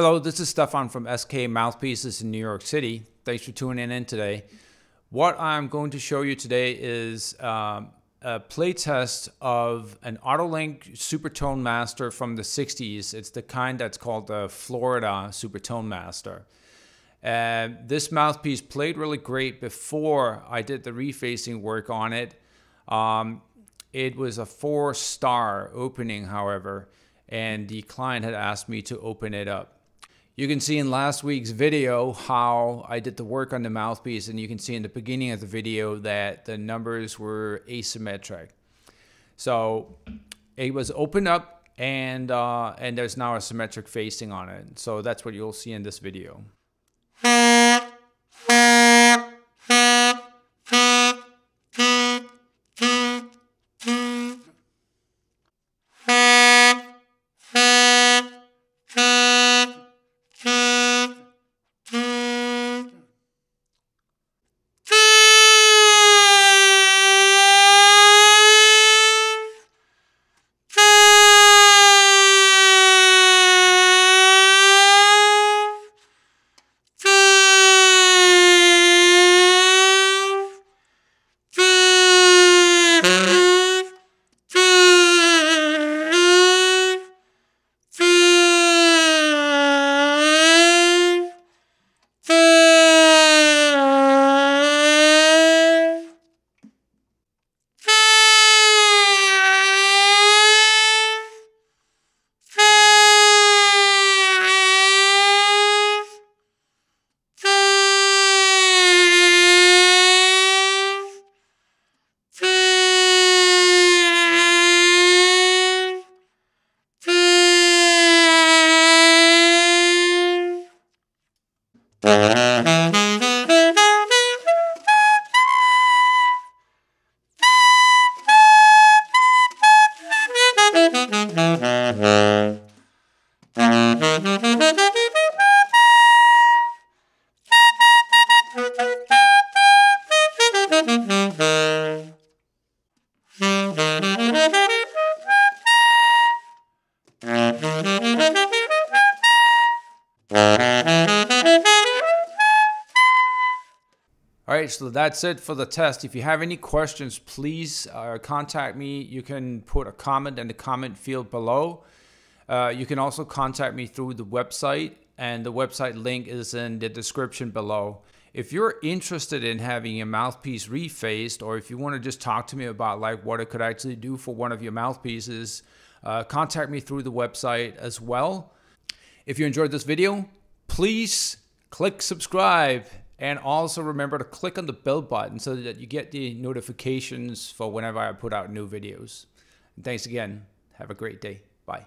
Hello, this is Stephan from SK Mouthpieces in New York City. Thanks for tuning in today. What I'm going to show you today is um, a playtest of an Autolink Super Tonemaster from the 60s. It's the kind that's called the Florida Super Tonemaster. This mouthpiece played really great before I did the refacing work on it. Um, it was a four star opening, however, and the client had asked me to open it up. You can see in last week's video how I did the work on the mouthpiece and you can see in the beginning of the video that the numbers were asymmetric. So it was opened up and, uh, and there's now a symmetric facing on it. So that's what you'll see in this video. All right, so that's it for the test. If you have any questions, please uh, contact me. You can put a comment in the comment field below. Uh, you can also contact me through the website, and the website link is in the description below. If you're interested in having your mouthpiece refaced, or if you want to just talk to me about like what it could actually do for one of your mouthpieces, uh, contact me through the website as well. If you enjoyed this video, please click subscribe and also remember to click on the bell button so that you get the notifications for whenever I put out new videos. And thanks again. Have a great day. Bye.